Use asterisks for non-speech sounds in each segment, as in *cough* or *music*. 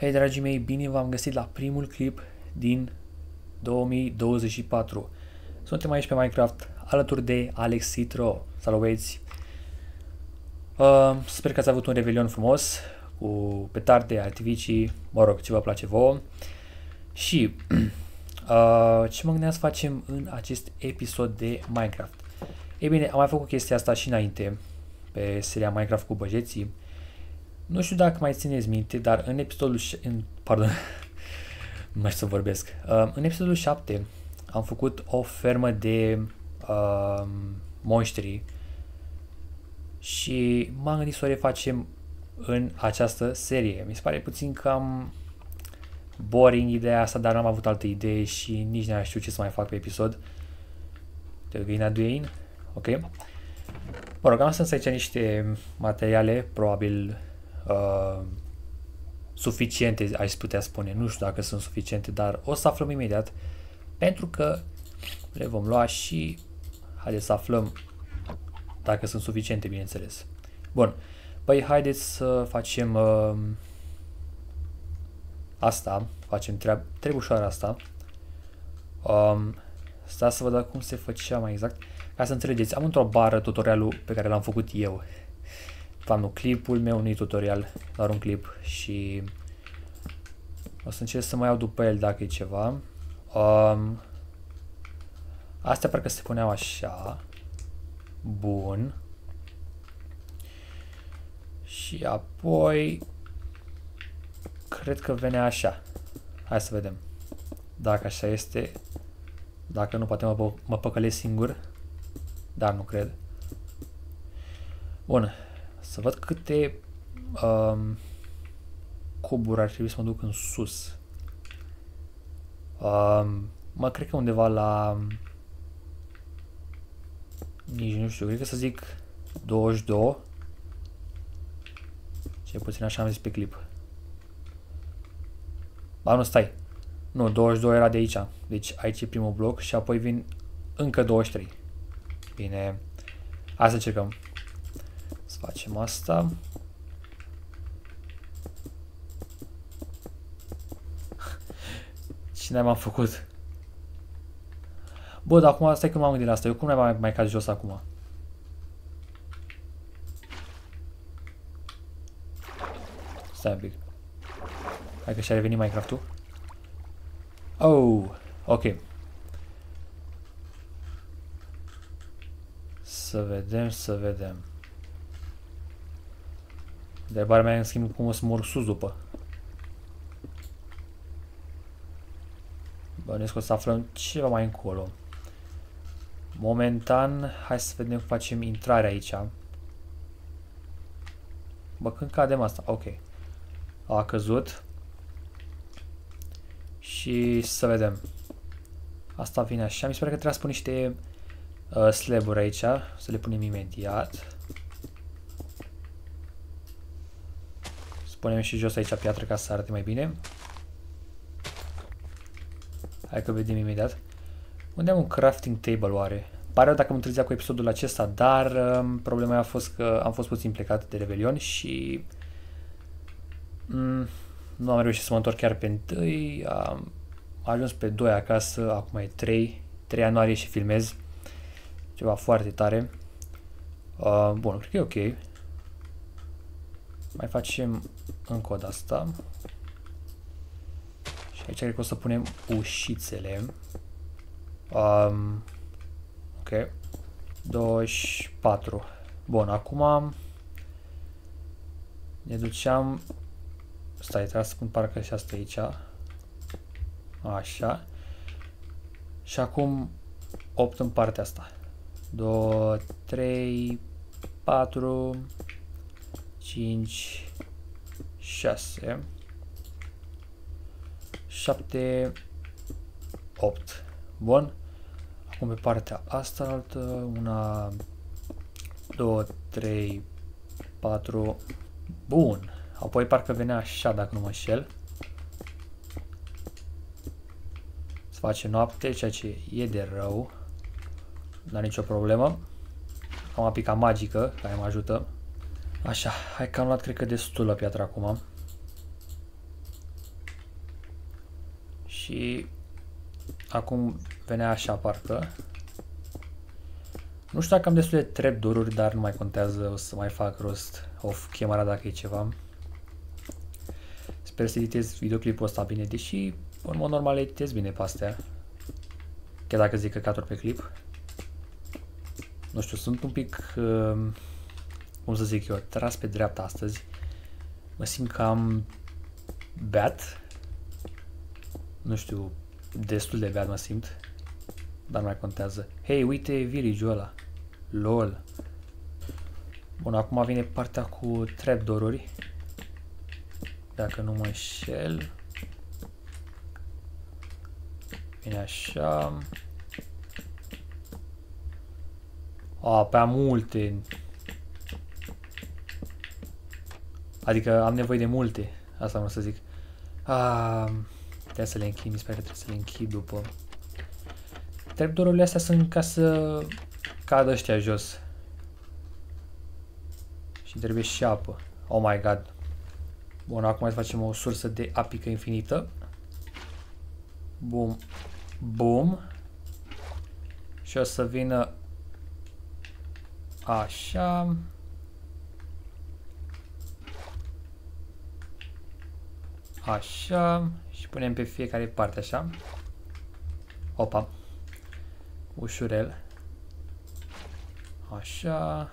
Hei dragii mei, bine v-am găsit la primul clip din 2024. Suntem aici pe Minecraft alături de Alex Citro. Salut băieți! Uh, sper că ați avut un revelion frumos cu petarde, artificii, mă rog, ce vă place vouă. Și *clears throat* uh, ce mă gândeam să facem în acest episod de Minecraft? Ei bine, am mai făcut chestia asta și înainte pe seria Minecraft cu băjeții nu știu dacă mai țineți minte, dar în episodul... În, pardon, *laughs* nu mai știu să vorbesc. Uh, în episodul 7 am făcut o fermă de uh, monștri și m-am gândit să o refacem în această serie. Mi se pare puțin cam boring ideea asta, dar n-am avut altă idee și nici n-am știut ce să mai fac pe episod. De Găina Duane, ok. Mă rog, am să aici niște materiale, probabil uh, suficiente, aș putea spune. Nu știu dacă sunt suficiente, dar o să aflăm imediat. Pentru că le vom lua și haideți să aflăm dacă sunt suficiente, bineînțeles. Bun, păi haideți să facem uh, asta, facem treab trebușoara asta. Um, stați să văd cum se făcea mai exact. Ca să înțelegeți, am într-o bară tutorialul pe care l-am făcut eu fapt nu clipul meu, nu tutorial, doar un clip și o să încerc să mai iau după el dacă e ceva. Um, astea parcă se puneau așa. Bun. Și apoi cred că venea așa. Hai să vedem. Dacă așa este. Dacă nu, poate mă, mă păcălesc singur. Dar nu cred. Bun. Să văd câte um, cuburi ar trebui să mă duc în sus. Um, mă cred că undeva la... Nici nu știu, cred că să zic 22. Ce puțin așa am zis pe clip. Ba nu, stai. Nu, 22 era de aici. Deci aici e primul bloc și apoi vin încă 23. Bine. Hai să încercăm. Să facem asta. *laughs* Cine m-am făcut? Bă, dar acum stai că m-am gândit la asta. Eu cum mai, mai cad jos acum? Stai un pic. Hai că și-a revenit Minecraft-ul. Oh, ok. Să vedem, să vedem. Întrebarea mea, în schimb, cum o să mor sus după. Bănesc o să aflăm ceva mai încolo. Momentan, hai să vedem cum facem intrarea aici. Bă, când cadem asta? Ok. A căzut. Și să vedem. Asta vine așa. Mi se pare că trebuie să pun niște uh, slaburi aici. Să le punem imediat. Punem și jos aici piatră ca să arate mai bine. Hai că vedem imediat. Unde am un crafting table oare? Pare dacă am întârziat cu episodul acesta, dar um, problema a fost că am fost puțin plecat de Revelion și mm, nu am reușit să mă întorc chiar pe întâi. Am ajuns pe 2 acasă, acum e 3, 3 ianuarie și filmez. Ceva foarte tare. Uh, bun, cred că e ok. Mai facem încă o de asta. Și aici cred că o să punem ușițele. Um, ok. 24. Bun, acum ne duceam... Stai, trebuie să pun parcă și asta aici. Așa. Și acum 8 în partea asta. 2, 3, 4, 5, 6, 7, 8. Bun. Acum pe partea asta altă, una, 2, 3, 4. Bun. Apoi parcă venea așa, dacă nu mă șel. Să face noapte, ceea ce e de rău. N-are nicio problemă. Am o pica magică care mă ajută. Așa, hai că am luat cred că destulă piatră acum. Și acum venea așa parcă. Nu știu dacă am destul de trapdoor-uri, dar nu mai contează, o să mai fac rost of chemarea dacă e ceva. Sper să editez videoclipul ăsta bine, deși în mod normal editez bine pe astea. Chiar dacă zic căcaturi pe clip. Nu știu, sunt un pic, uh, cum să zic eu, tras pe dreapta astăzi. Mă simt cam beat. Nu știu, destul de beat mă simt. Dar nu mai contează. Hei, uite village-ul ăla. LOL. Bun, acum vine partea cu trapdoor-uri. Dacă nu mă înșel. Vine așa. A, pe multe. Adică am nevoie de multe. Asta vreau să zic. A, trebuie să le închid, mi se pare că trebuie să le închid după. Trapdoor-urile astea sunt ca să cadă ăștia jos. Și trebuie și apă. Oh my god. Bun, acum să facem o sursă de apică infinită. Bum. Bum. Și o să vină așa. Așa. Și punem pe fiecare parte așa. Opa. Ușurel. Așa.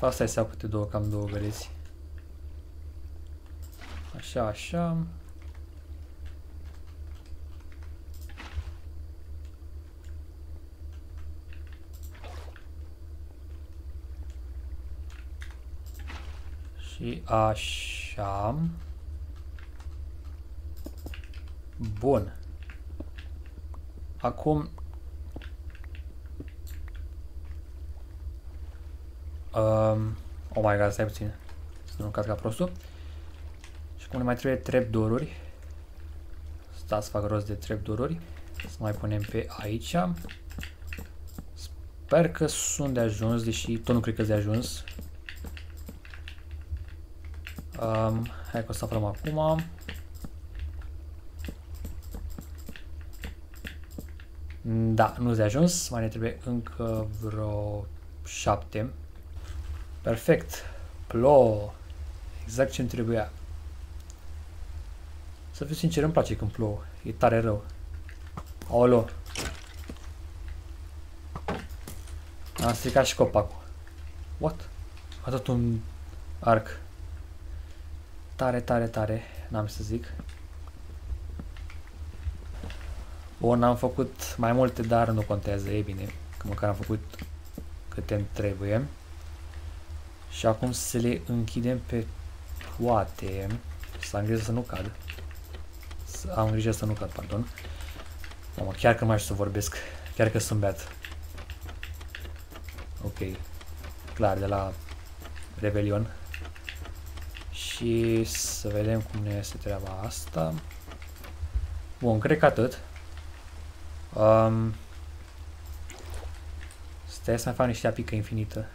Asta e să câte două, cam două gălezi. Așa, așa. Și așa. Bun. Acum... Um, oh my god, stai puțin. Să nu cad ca prostul. Și acum ne mai trebuie trapdoor-uri. Stați, fac rost de trapdoor-uri. Să mai punem pe aici. Sper că sunt de ajuns, deși tot nu cred că de ajuns. Um, hai că o să aflăm acum. Da, nu de ajuns, mai ne trebuie încă vreo șapte. Perfect. Plouă. Exact ce-mi trebuia. Să fiu sincer, îmi place când plouă. E tare rău. Olo. Am stricat și copacul. What? A dat un arc. Tare, tare, tare. N-am să zic. Bun, am făcut mai multe, dar nu contează, e bine. Că măcar am făcut câte îmi trebuie. Și acum să le închidem pe toate. Să am grijă să nu cad. Să am grijă să nu cad, pardon. Mamă, chiar că mai știu să vorbesc. Chiar că sunt beat. Ok. Clar, de la Rebelion. Și să vedem cum ne este treaba asta. Bun, cred că atât. Um, stai să mai fac niște apică infinită.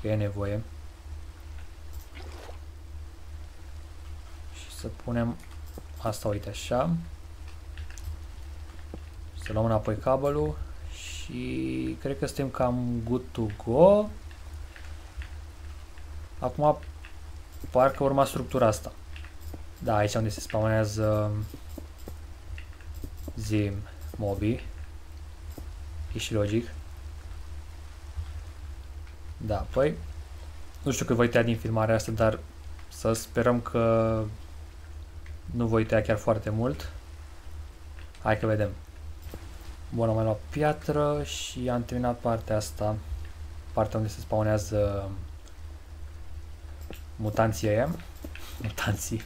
Că e nevoie. Și să punem asta, uite așa. Să luăm înapoi cabelul. Și cred că suntem cam good to go. Acum parcă urma structura asta. Da, aici unde se spawnează zi mobii. E și logic. Da, păi nu știu că voi tăia din filmarea asta, dar să sperăm că nu voi tăia chiar foarte mult. Hai că vedem. Bun, am mai luat piatră și am terminat partea asta. Partea unde se spawnează mutanții aia. *laughs* Mutanții.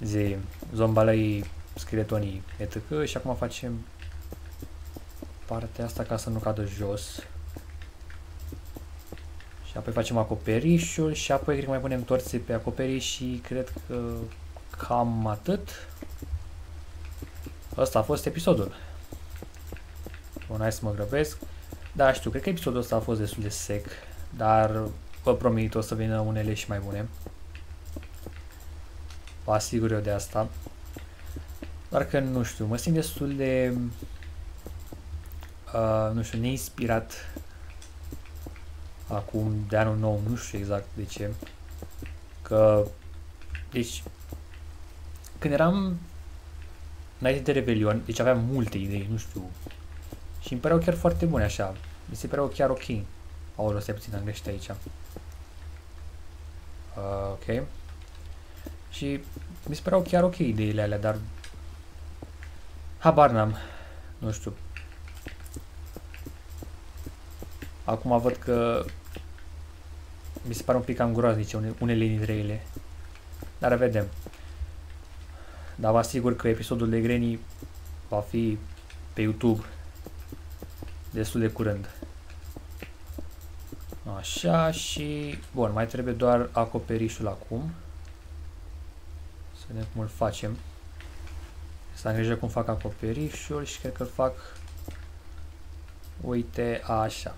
Zi, zombalei, scheletonii, etc. Și acum facem partea asta ca să nu cadă jos. Și apoi facem acoperișul și apoi cred că mai punem torțe pe acoperiș și cred că cam atât. Asta a fost episodul. Bun, hai să mă grăbesc. Da, știu, cred că episodul ăsta a fost destul de sec, dar vă promit o să vină unele și mai bune. Vă asigur eu de asta. Doar că nu știu, mă simt destul de, uh, nu știu, neinspirat acum de anul nou, nu știu exact de ce. Că, deci, când eram înainte de Rebelion, deci aveam multe idei, nu știu, și îmi păreau chiar foarte bune așa, mi se păreau chiar ok. Aoleu, stai puțin, am greșit aici. Uh, ok. Și mi se păreau chiar ok ideile alea, dar habar n-am. Nu știu. Acum văd că mi se pare un pic cam groaznice unele dintre ele. Dar vedem. Dar vă asigur că episodul de Granny va fi pe YouTube destul de curând. Așa și... Bun, mai trebuie doar acoperișul acum. Să vedem cum îl facem. Să am grijă cum fac acoperișul și cred că îl fac... Uite, așa.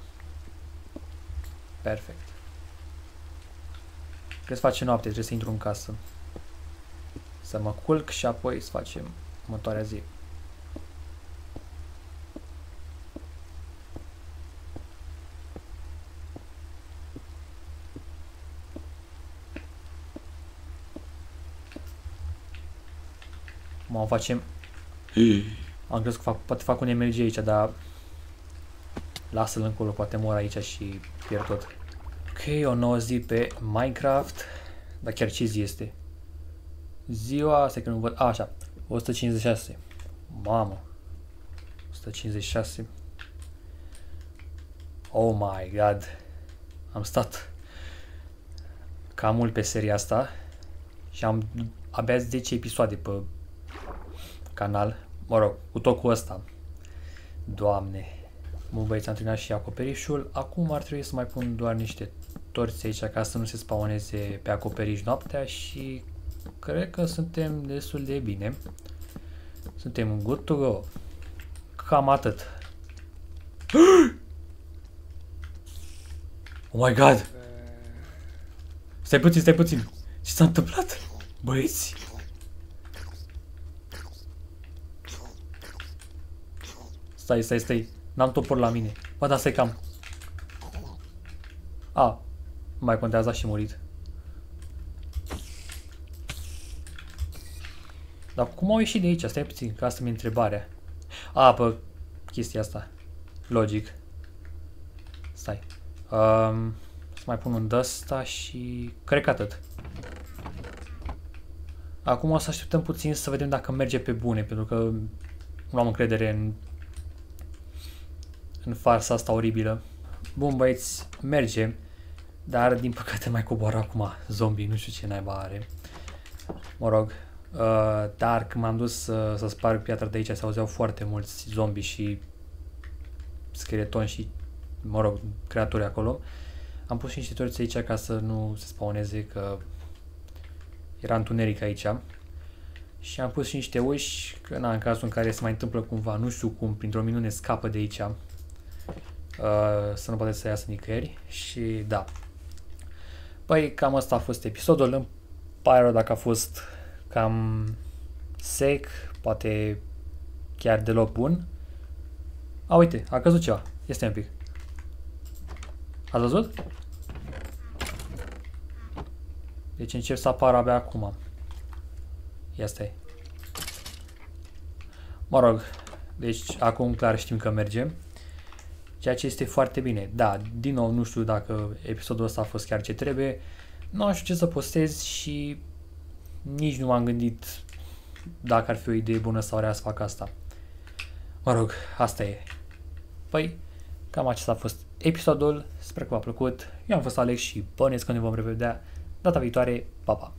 Perfect. Cred să face noapte, trebuie să intru în casă. Să mă culc și apoi să facem următoarea zi. Mă facem... Am crezut că fac, poate fac un MLG aici, dar... Lasă-l încolo, poate mor aici și pierd tot. Ok, o nouă zi pe Minecraft. Dar chiar ce zi este? Ziua, asta că nu văd, a, așa, 156. Mamă. 156. Oh my god. Am stat cam mult pe seria asta și am abia 10 episoade pe canal. Mă rog, cu tot cu ăsta. Doamne. Bun băieți, am terminat și acoperișul. Acum ar trebui să mai pun doar niște torți aici ca să nu se spawneze pe acoperiș noaptea și cred că suntem destul de bine. Suntem good to go. Cam atât. *gasps* Oh my god! Stai puțin, stai puțin. Ce s-a întâmplat? Băieți! Stai, stai, stai. N-am topor la mine. Bă, dar stai cam. A, mai contează și murit. Dar cum au ieșit de aici? Stai puțin, că asta mi întrebarea. A, pe chestia asta. Logic. Stai. Um, să mai pun un ăsta și... Cred că atât. Acum o să așteptăm puțin să vedem dacă merge pe bune, pentru că nu am încredere în, în farsa asta oribilă. Bun băieți, merge, dar din păcate mai coboară acum zombie, nu știu ce naiba are. Mă rog, Uh, dar când m-am dus să, să sparg piatra de aici, se auzeau foarte mulți zombi și scheletoni și, mă rog, creaturi acolo. Am pus și niște torțe aici ca să nu se spawneze, că era întuneric aici. Și am pus și niște uși, că na, în cazul în care se mai întâmplă cumva, nu știu cum, printr-o minune scapă de aici. Uh, să nu poate să iasă nicăieri și da. Păi cam asta a fost episodul, îmi pare rău dacă a fost cam sec, poate chiar deloc bun. A, uite, a căzut ceva. Este un pic. Ați văzut? Deci încep să apară abia acum. Ia stai. Mă rog, deci acum clar știm că mergem. Ceea ce este foarte bine. Da, din nou nu știu dacă episodul ăsta a fost chiar ce trebuie. Nu știu ce să postez și nici nu m-am gândit dacă ar fi o idee bună sau rea să fac asta. Mă rog, asta e. Păi, cam acesta a fost episodul. Sper că v-a plăcut. Eu am fost Alex și bănesc că ne vom revedea data viitoare. Pa, pa!